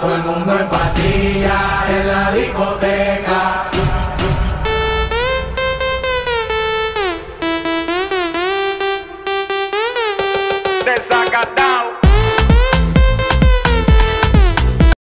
Todo el mundo en pastilla en la discoteca.